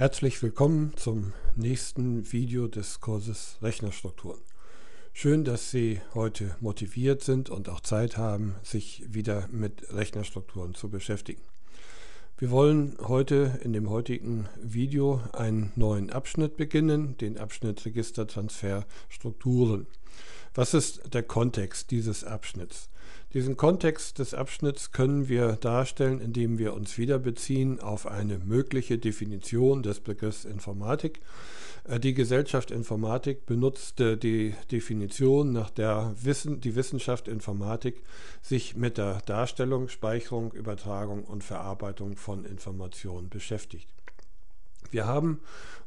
Herzlich willkommen zum nächsten Video des Kurses Rechnerstrukturen. Schön, dass Sie heute motiviert sind und auch Zeit haben, sich wieder mit Rechnerstrukturen zu beschäftigen. Wir wollen heute in dem heutigen Video einen neuen Abschnitt beginnen, den Abschnitt Registertransfer Strukturen. Was ist der Kontext dieses Abschnitts? Diesen Kontext des Abschnitts können wir darstellen, indem wir uns wieder beziehen auf eine mögliche Definition des Begriffs Informatik. Äh, die Gesellschaft Informatik benutzte die Definition, nach der Wissen, die Wissenschaft Informatik sich mit der Darstellung, Speicherung, Übertragung und Verarbeitung von Informationen beschäftigt. Wir haben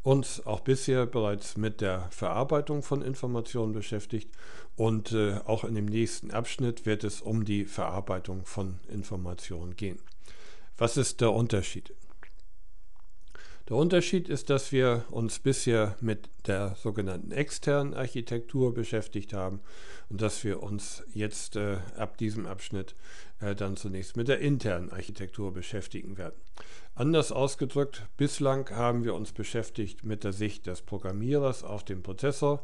uns auch bisher bereits mit der Verarbeitung von Informationen beschäftigt und äh, auch in dem nächsten Abschnitt wird es um die Verarbeitung von Informationen gehen. Was ist der Unterschied? Der Unterschied ist, dass wir uns bisher mit der sogenannten externen Architektur beschäftigt haben und dass wir uns jetzt äh, ab diesem Abschnitt dann zunächst mit der internen Architektur beschäftigen werden. Anders ausgedrückt, bislang haben wir uns beschäftigt mit der Sicht des Programmierers auf dem Prozessor,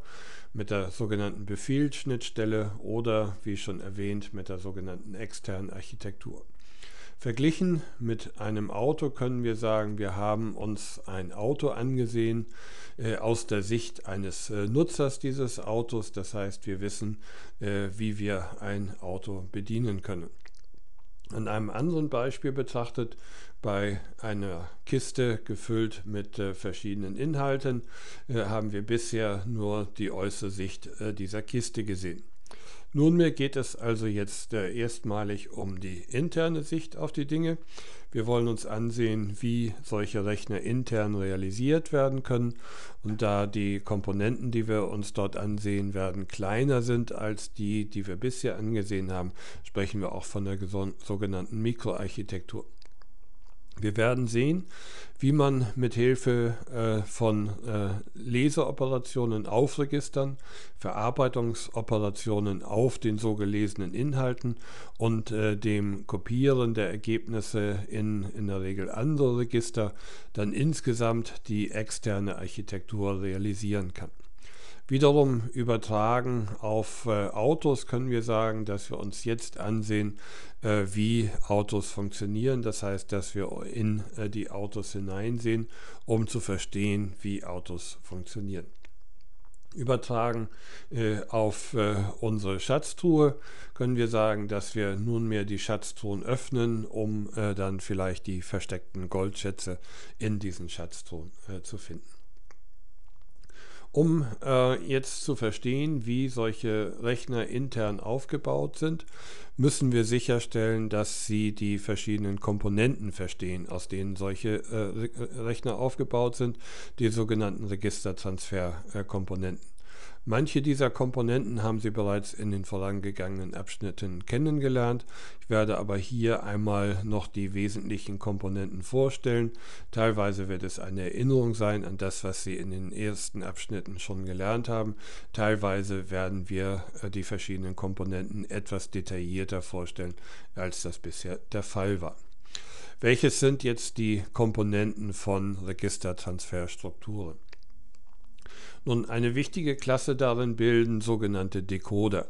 mit der sogenannten Befehlsschnittstelle oder, wie schon erwähnt, mit der sogenannten externen Architektur. Verglichen mit einem Auto können wir sagen, wir haben uns ein Auto angesehen äh, aus der Sicht eines äh, Nutzers dieses Autos. Das heißt, wir wissen, äh, wie wir ein Auto bedienen können. An einem anderen Beispiel betrachtet, bei einer Kiste gefüllt mit äh, verschiedenen Inhalten, äh, haben wir bisher nur die äußere Sicht äh, dieser Kiste gesehen. Nunmehr geht es also jetzt äh, erstmalig um die interne Sicht auf die Dinge. Wir wollen uns ansehen, wie solche Rechner intern realisiert werden können. Und da die Komponenten, die wir uns dort ansehen werden, kleiner sind als die, die wir bisher angesehen haben, sprechen wir auch von der sogenannten Mikroarchitektur. Wir werden sehen, wie man mit Hilfe äh, von äh, Leseoperationen auf Registern, Verarbeitungsoperationen auf den so gelesenen Inhalten und äh, dem Kopieren der Ergebnisse in in der Regel andere Register dann insgesamt die externe Architektur realisieren kann. Wiederum übertragen auf äh, Autos können wir sagen, dass wir uns jetzt ansehen, äh, wie Autos funktionieren. Das heißt, dass wir in äh, die Autos hineinsehen, um zu verstehen, wie Autos funktionieren. Übertragen auf unsere Schatztruhe können wir sagen, dass wir nunmehr die Schatztruhen öffnen, um dann vielleicht die versteckten Goldschätze in diesen Schatztruhen zu finden. Um äh, jetzt zu verstehen, wie solche Rechner intern aufgebaut sind, müssen wir sicherstellen, dass sie die verschiedenen Komponenten verstehen, aus denen solche äh, Rechner aufgebaut sind, die sogenannten Registertransferkomponenten. Manche dieser Komponenten haben Sie bereits in den vorangegangenen Abschnitten kennengelernt. Ich werde aber hier einmal noch die wesentlichen Komponenten vorstellen. Teilweise wird es eine Erinnerung sein an das, was Sie in den ersten Abschnitten schon gelernt haben. Teilweise werden wir äh, die verschiedenen Komponenten etwas detaillierter vorstellen, als das bisher der Fall war. Welches sind jetzt die Komponenten von Registertransferstrukturen? Nun, eine wichtige Klasse darin bilden sogenannte Decoder.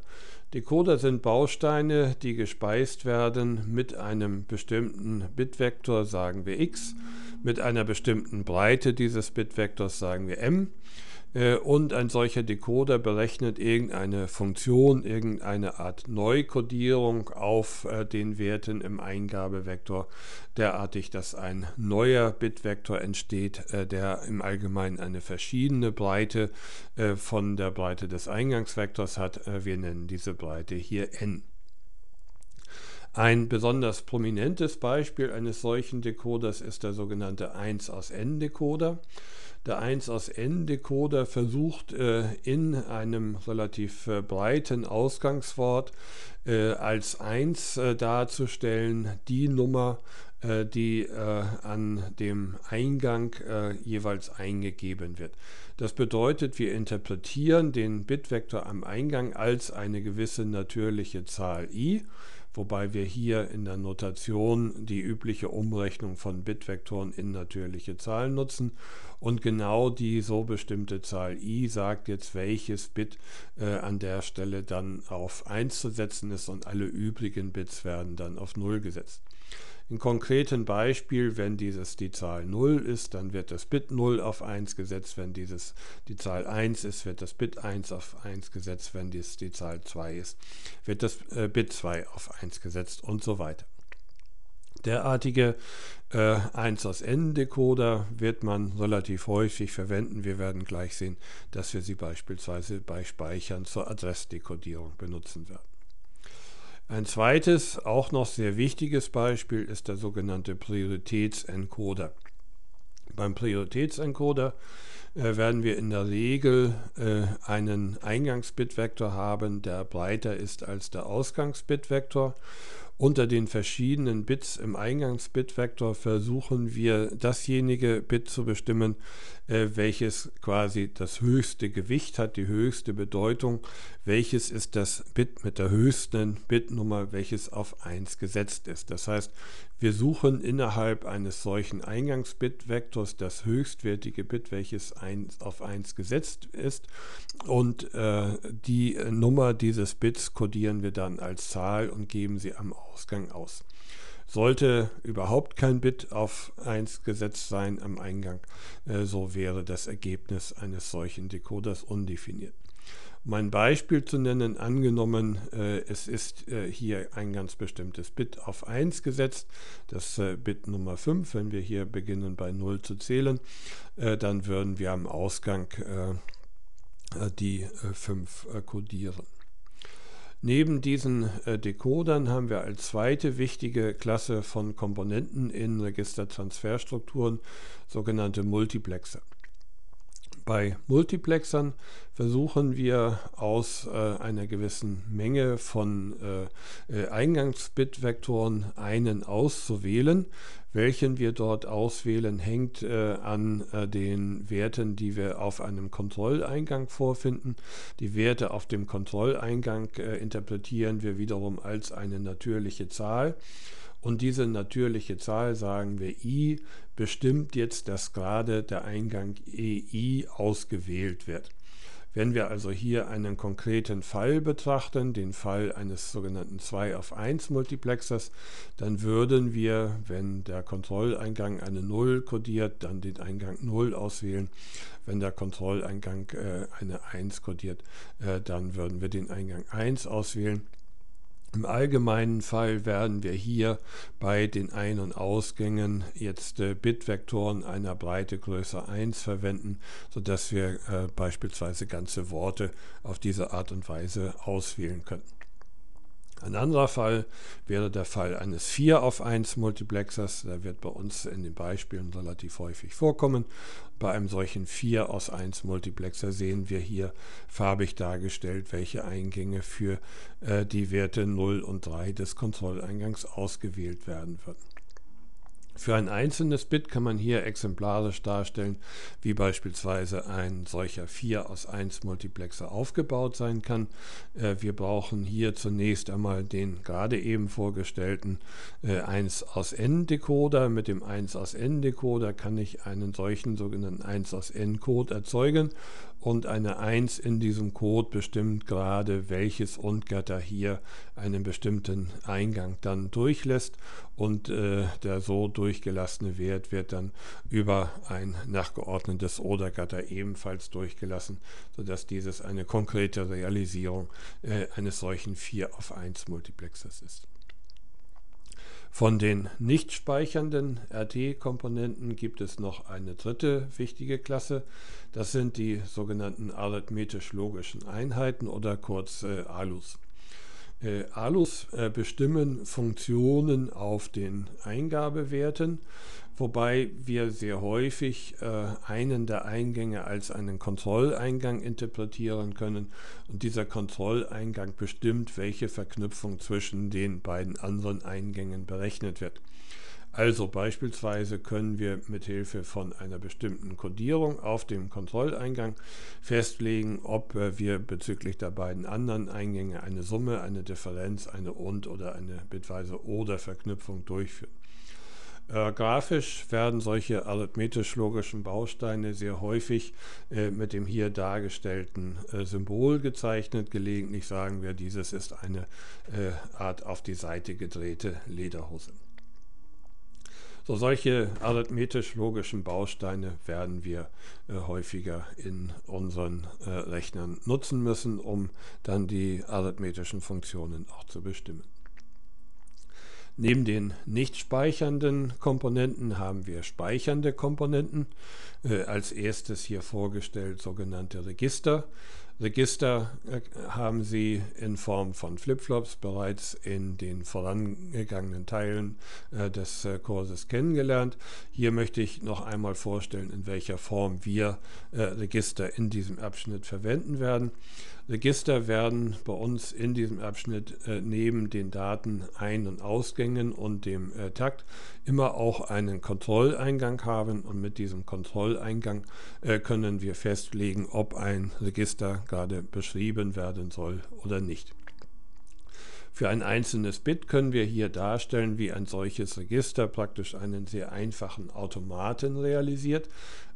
Decoder sind Bausteine, die gespeist werden mit einem bestimmten Bitvektor, sagen wir x, mit einer bestimmten Breite dieses Bitvektors, sagen wir m, und ein solcher Decoder berechnet irgendeine Funktion, irgendeine Art Neukodierung auf äh, den Werten im Eingabevektor, derartig, dass ein neuer Bitvektor entsteht, äh, der im Allgemeinen eine verschiedene Breite von der Breite des Eingangsvektors hat. wir nennen diese Breite hier n. Ein besonders prominentes Beispiel eines solchen Decoders ist der sogenannte 1 aus n Decoder. Der 1 aus n Decoder versucht äh, in einem relativ äh, breiten Ausgangswort äh, als 1 äh, darzustellen die Nummer, die an dem Eingang jeweils eingegeben wird. Das bedeutet, wir interpretieren den Bitvektor am Eingang als eine gewisse natürliche Zahl i wobei wir hier in der Notation die übliche Umrechnung von Bitvektoren in natürliche Zahlen nutzen. Und genau die so bestimmte Zahl i sagt jetzt, welches Bit äh, an der Stelle dann auf 1 zu setzen ist und alle übrigen Bits werden dann auf 0 gesetzt. Im konkreten Beispiel, wenn dieses die Zahl 0 ist, dann wird das Bit 0 auf 1 gesetzt. Wenn dieses die Zahl 1 ist, wird das Bit 1 auf 1 gesetzt. Wenn dies die Zahl 2 ist, wird das äh, Bit 2 auf 1 gesetzt und so weiter. Derartige äh, 1 aus n Decoder wird man relativ häufig verwenden. Wir werden gleich sehen, dass wir sie beispielsweise bei Speichern zur Adressdekodierung benutzen werden. Ein zweites, auch noch sehr wichtiges Beispiel ist der sogenannte Prioritätsencoder. Beim Prioritätsencoder äh, werden wir in der Regel äh, einen Eingangsbitvektor haben, der breiter ist als der Ausgangsbitvektor unter den verschiedenen Bits im Eingangsbitvektor versuchen wir dasjenige Bit zu bestimmen, welches quasi das höchste Gewicht hat, die höchste Bedeutung. Welches ist das Bit mit der höchsten Bitnummer, welches auf 1 gesetzt ist. Das heißt, wir suchen innerhalb eines solchen Eingangsbitvektors das höchstwertige Bit, welches 1 auf 1 gesetzt ist. Und äh, die Nummer dieses Bits kodieren wir dann als Zahl und geben sie am Ausgang aus. Sollte überhaupt kein Bit auf 1 gesetzt sein am Eingang, äh, so wäre das Ergebnis eines solchen Decoders undefiniert. Um ein Beispiel zu nennen, angenommen, äh, es ist äh, hier ein ganz bestimmtes Bit auf 1 gesetzt, das Bit Nummer 5, wenn wir hier beginnen bei 0 zu zählen, äh, dann würden wir am Ausgang die 5 kodieren. Neben diesen Decodern haben wir als zweite wichtige Klasse von Komponenten in Registertransferstrukturen sogenannte Multiplexer. Bei Multiplexern versuchen wir aus äh, einer gewissen Menge von äh, äh, Eingangsbitvektoren einen auszuwählen. Welchen wir dort auswählen, hängt äh, an äh, den Werten, die wir auf einem Kontrolleingang vorfinden. Die Werte auf dem Kontrolleingang äh, interpretieren wir wiederum als eine natürliche Zahl. Und diese natürliche Zahl, sagen wir i, bestimmt jetzt, dass gerade der Eingang EI ausgewählt wird. Wenn wir also hier einen konkreten Fall betrachten, den Fall eines sogenannten 2 auf 1 Multiplexers, dann würden wir, wenn der Kontrolleingang eine 0 kodiert, dann den Eingang 0 auswählen. Wenn der Kontrolleingang äh, eine 1 kodiert, äh, dann würden wir den Eingang 1 auswählen. Im allgemeinen Fall werden wir hier bei den Ein- und Ausgängen jetzt äh, Bitvektoren einer Breite größer 1 verwenden, sodass wir äh, beispielsweise ganze Worte auf diese Art und Weise auswählen können. Ein anderer Fall wäre der Fall eines 4 auf 1 Multiplexers. Der wird bei uns in den Beispielen relativ häufig vorkommen. Bei einem solchen 4 aus 1 Multiplexer sehen wir hier farbig dargestellt, welche Eingänge für äh, die Werte 0 und 3 des Kontrolleingangs ausgewählt werden würden. Für ein einzelnes Bit kann man hier exemplarisch darstellen, wie beispielsweise ein solcher 4 aus 1 Multiplexer aufgebaut sein kann. Äh, wir brauchen hier zunächst einmal den gerade eben vorgestellten 1 äh, aus n Decoder. Mit dem 1 aus n Decoder kann ich einen solchen sogenannten 1 aus n Code erzeugen und eine 1 in diesem Code bestimmt gerade, welches Ungatter hier einen bestimmten Eingang dann durchlässt und äh, der so durchgelassene Wert wird dann über ein nachgeordnetes Oder-Gatter ebenfalls durchgelassen, sodass dieses eine konkrete Realisierung äh, eines solchen 4 auf 1 Multiplexers ist. Von den nicht speichernden RT-Komponenten gibt es noch eine dritte wichtige Klasse. Das sind die sogenannten arithmetisch-logischen Einheiten oder kurz äh, ALUs. Äh, ALUs äh, bestimmen Funktionen auf den Eingabewerten wobei wir sehr häufig äh, einen der Eingänge als einen Kontrolleingang interpretieren können und dieser Kontrolleingang bestimmt, welche Verknüpfung zwischen den beiden anderen Eingängen berechnet wird. Also beispielsweise können wir mit Hilfe von einer bestimmten Codierung auf dem Kontrolleingang festlegen, ob wir bezüglich der beiden anderen Eingänge eine Summe, eine Differenz, eine und oder eine bitweise oder Verknüpfung durchführen. Äh, grafisch werden solche arithmetisch-logischen Bausteine sehr häufig äh, mit dem hier dargestellten äh, Symbol gezeichnet. Gelegentlich sagen wir, dieses ist eine äh, Art auf die Seite gedrehte Lederhose. So solche arithmetisch-logischen Bausteine werden wir äh, häufiger in unseren äh, Rechnern nutzen müssen, um dann die arithmetischen Funktionen auch zu bestimmen. Neben den nicht speichernden Komponenten haben wir speichernde Komponenten. Äh, als erstes hier vorgestellt sogenannte Register. Register äh, haben Sie in Form von Flipflops bereits in den vorangegangenen Teilen äh, des Kurses kennengelernt. Hier möchte ich noch einmal vorstellen, in welcher Form wir Register in diesem Abschnitt verwenden werden. Register werden bei uns in diesem Abschnitt äh, neben den Daten Ein- und Ausgängen und dem äh, Takt immer auch einen Kontrolleingang haben und mit diesem Kontrolleingang äh, können wir festlegen, ob ein Register gerade beschrieben werden soll oder nicht. Für ein einzelnes Bit können wir hier darstellen, wie ein solches Register praktisch einen sehr einfachen Automaten realisiert.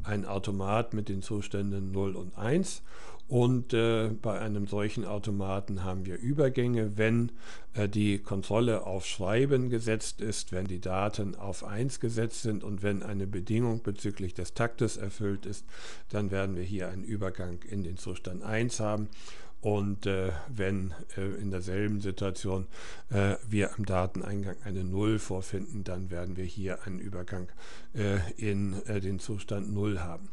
Ein Automat mit den Zuständen 0 und 1 und äh, bei einem solchen Automaten haben wir Übergänge, wenn äh, die Kontrolle auf Schreiben gesetzt ist, wenn die Daten auf 1 gesetzt sind und wenn eine Bedingung bezüglich des Taktes erfüllt ist, dann werden wir hier einen Übergang in den Zustand 1 haben. Und äh, wenn äh, in derselben Situation äh, wir am Dateneingang eine 0 vorfinden, dann werden wir hier einen Übergang äh, in äh, den Zustand 0 haben.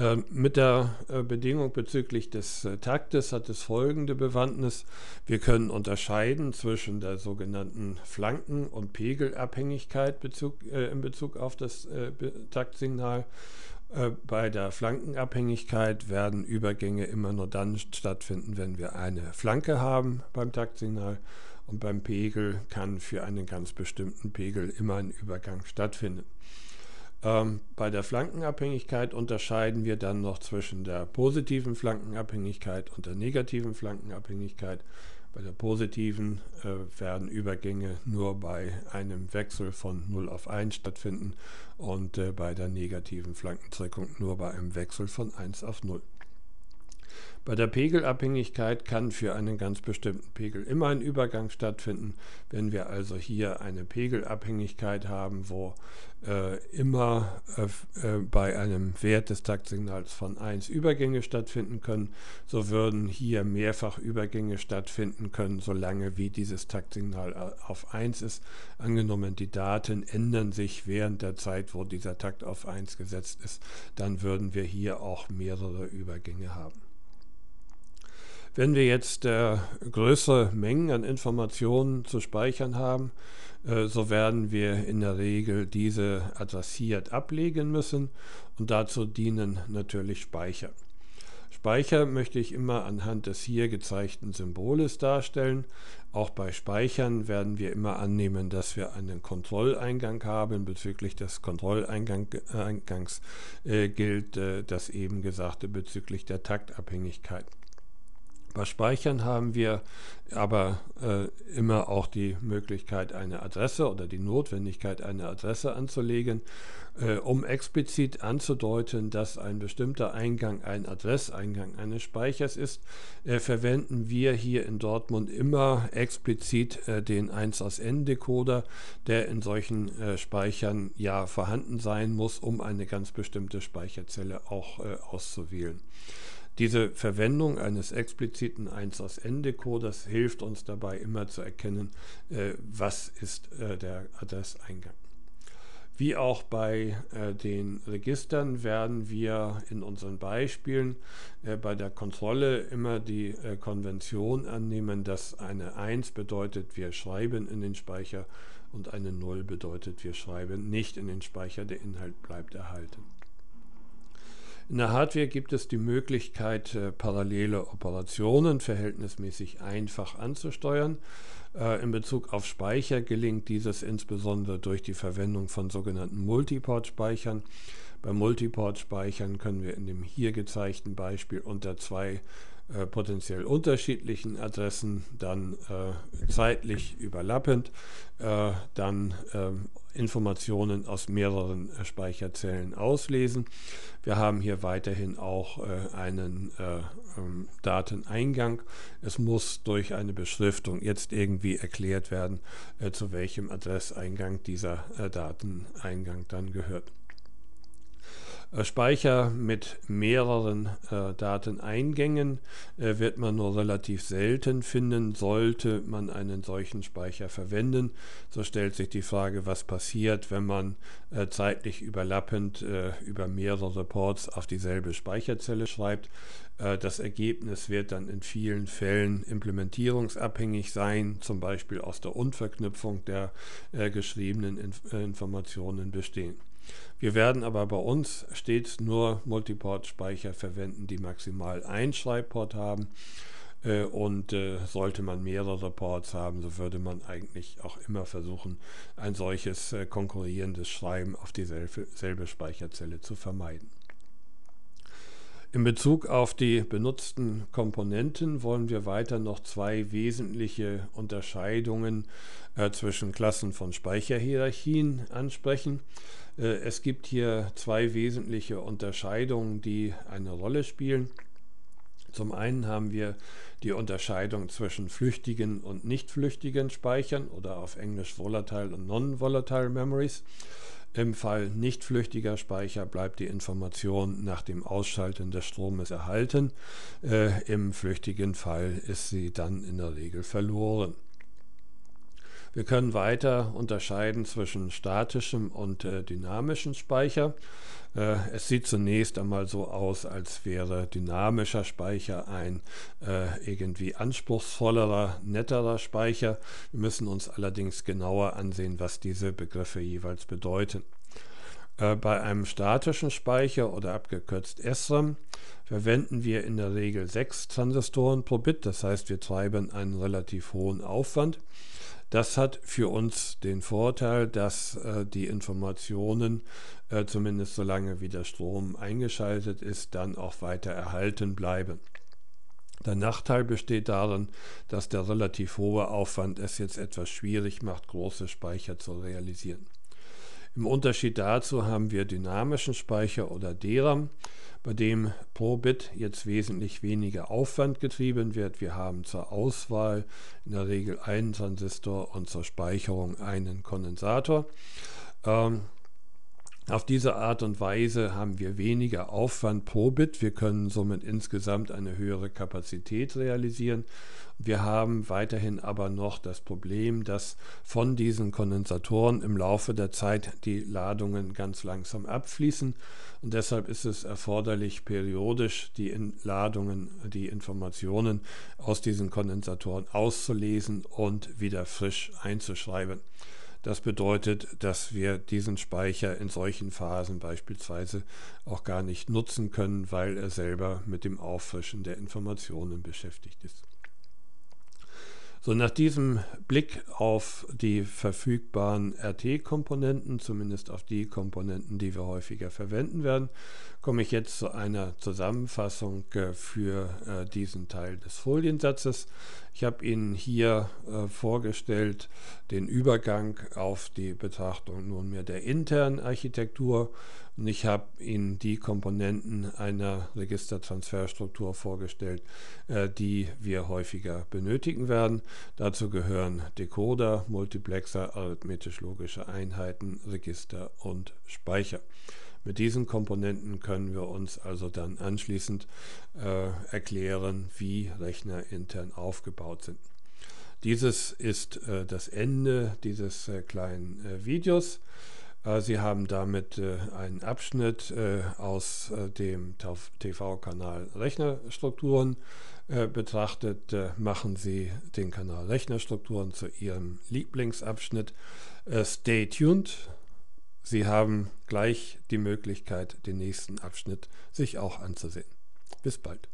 Ähm, mit der äh, Bedingung bezüglich des äh, Taktes hat es folgende Bewandtnis. Wir können unterscheiden zwischen der sogenannten Flanken- und Pegelabhängigkeit äh, in Bezug auf das Taktsignal. Bei der Flankenabhängigkeit werden Übergänge immer nur dann stattfinden, wenn wir eine Flanke haben beim Taktsignal. Und beim Pegel kann für einen ganz bestimmten Pegel immer ein Übergang stattfinden. Ähm, bei der Flankenabhängigkeit unterscheiden wir dann noch zwischen der positiven Flankenabhängigkeit und der negativen Flankenabhängigkeit. Bei der positiven äh, werden Übergänge nur bei einem Wechsel von 0 auf 1 stattfinden und äh, bei der negativen Flankenzirkung nur bei einem Wechsel von 1 auf 0. Bei der Pegelabhängigkeit kann für einen ganz bestimmten Pegel immer ein Übergang stattfinden. Wenn wir also hier eine Pegelabhängigkeit haben, wo äh, immer äh, äh, bei einem Wert des Taktsignals von 1 Übergänge stattfinden können, so würden hier mehrfach Übergänge stattfinden können, solange wie dieses Taktsignal äh, auf 1 ist. Angenommen, die Daten ändern sich während der Zeit, wo dieser Takt auf 1 gesetzt ist, dann würden wir hier auch mehrere Übergänge haben. Wenn wir jetzt äh, größere Mengen an Informationen zu speichern haben, äh, so werden wir in der Regel diese adressiert ablegen müssen und dazu dienen natürlich Speicher. Speicher möchte ich immer anhand des hier gezeigten Symboles darstellen. Auch bei Speichern werden wir immer annehmen, dass wir einen Kontrolleingang haben. Bezüglich des Kontrolleingangs äh, gilt äh, das eben Gesagte bezüglich der Taktabhängigkeit. Bei Speichern haben wir aber äh, immer auch die Möglichkeit, eine Adresse oder die Notwendigkeit, eine Adresse anzulegen, äh, um explizit anzudeuten, dass ein bestimmter Eingang ein Adresseingang eines Speichers ist, äh, verwenden wir hier in Dortmund immer explizit äh, den 1 aus N-Decoder, der in solchen äh, Speichern ja vorhanden sein muss, um eine ganz bestimmte Speicherzelle auch äh, auszuwählen. Diese Verwendung eines expliziten 1 aus N-Decoders hilft uns dabei immer zu erkennen, äh, was ist äh, der Adresseingang. Wie auch bei äh, den Registern werden wir in unseren Beispielen äh, bei der Kontrolle immer die äh, Konvention annehmen, dass eine 1 bedeutet, wir schreiben in den Speicher und eine 0 bedeutet, wir schreiben nicht in den Speicher, der Inhalt bleibt erhalten. In der Hardware gibt es die Möglichkeit, parallele Operationen verhältnismäßig einfach anzusteuern. In Bezug auf Speicher gelingt dieses insbesondere durch die Verwendung von sogenannten Multiport-Speichern. Bei Multiport-Speichern können wir in dem hier gezeigten Beispiel unter zwei äh, potenziell unterschiedlichen Adressen dann äh, zeitlich überlappend äh, dann ähm, Informationen aus mehreren äh, Speicherzellen auslesen. Wir haben hier weiterhin auch äh, einen ähm, Dateneingang. Es muss durch eine Beschriftung jetzt irgendwie erklärt werden, zu welchem Adresseingang dieser Dateneingang dann gehört. Äh, Speicher mit mehreren äh, Dateneingängen äh, wird man nur relativ selten finden. Sollte man einen solchen Speicher verwenden, so stellt sich die Frage, was passiert, wenn man äh, zeitlich überlappend äh, über mehrere Ports auf dieselbe Speicherzelle schreibt. Äh, das Ergebnis wird dann in vielen Fällen implementierungsabhängig sein, zum Beispiel aus der Unverknüpfung der geschriebenen Inf Informationen bestehen. Wir werden aber bei uns stets nur Multiport-Speicher verwenden, die maximal ein Schreibport haben. Äh, und äh, sollte man mehrere Ports haben, so würde man eigentlich auch immer versuchen, ein solches äh, konkurrierendes Schreiben auf dieselbe Speicherzelle zu vermeiden. In Bezug auf die benutzten Komponenten wollen wir weiter noch zwei wesentliche Unterscheidungen äh, zwischen Klassen von Speicherhierarchien ansprechen. Äh, es gibt hier zwei wesentliche Unterscheidungen, die eine Rolle spielen. Zum einen haben wir die Unterscheidung zwischen flüchtigen und nicht flüchtigen Speichern oder auf Englisch Volatile und Non-Volatile Memories. Im Fall nicht flüchtiger Speicher bleibt die Information nach dem Ausschalten des Stromes erhalten. Äh, Im flüchtigen Fall ist sie dann in der Regel verloren. Wir können weiter unterscheiden zwischen statischem und äh, dynamischem Speicher. Äh, es sieht zunächst einmal so aus, als wäre dynamischer Speicher ein äh, irgendwie anspruchsvollerer, netterer Speicher. Wir müssen uns allerdings genauer ansehen, was diese Begriffe jeweils bedeuten. Äh, bei einem statischen Speicher oder abgekürzt SRAM verwenden wir in der Regel sechs Transistoren pro Bit, das heißt wir treiben einen relativ hohen Aufwand. Das hat für uns den Vorteil, dass äh, die Informationen, äh, zumindest solange wie der Strom eingeschaltet ist, dann auch weiter erhalten bleiben. Der Nachteil besteht darin, dass der relativ hohe Aufwand es jetzt etwas schwierig macht, große Speicher zu realisieren. Im Unterschied dazu haben wir dynamischen Speicher oder DRAM bei dem pro Bit jetzt wesentlich weniger Aufwand getrieben wird. Wir haben zur Auswahl in der Regel einen Transistor und zur Speicherung einen Kondensator. Ähm, auf diese Art und Weise haben wir weniger Aufwand pro Bit. Wir können somit insgesamt eine höhere Kapazität realisieren wir haben weiterhin aber noch das Problem, dass von diesen Kondensatoren im Laufe der Zeit die Ladungen ganz langsam abfließen und deshalb ist es erforderlich, periodisch die Ladungen, die Informationen aus diesen Kondensatoren auszulesen und wieder frisch einzuschreiben. Das bedeutet, dass wir diesen Speicher in solchen Phasen beispielsweise auch gar nicht nutzen können, weil er selber mit dem Auffrischen der Informationen beschäftigt ist. So, nach diesem Blick auf die verfügbaren RT-Komponenten, zumindest auf die Komponenten, die wir häufiger verwenden werden, komme ich jetzt zu einer Zusammenfassung äh, für äh, diesen Teil des Foliensatzes. Ich habe Ihnen hier äh, vorgestellt den Übergang auf die Betrachtung nunmehr der internen Architektur und ich habe Ihnen die Komponenten einer Registertransferstruktur vorgestellt, äh, die wir häufiger benötigen werden. Dazu gehören Decoder, Multiplexer, arithmetisch-logische Einheiten, Register und Speicher. Mit diesen Komponenten können wir uns also dann anschließend äh, erklären, wie Rechner intern aufgebaut sind. Dieses ist äh, das Ende dieses äh, kleinen äh, Videos. Äh, Sie haben damit äh, einen Abschnitt äh, aus dem TV-Kanal Rechnerstrukturen betrachtet. Machen Sie den Kanal Rechnerstrukturen zu Ihrem Lieblingsabschnitt. Stay tuned. Sie haben gleich die Möglichkeit, den nächsten Abschnitt sich auch anzusehen. Bis bald.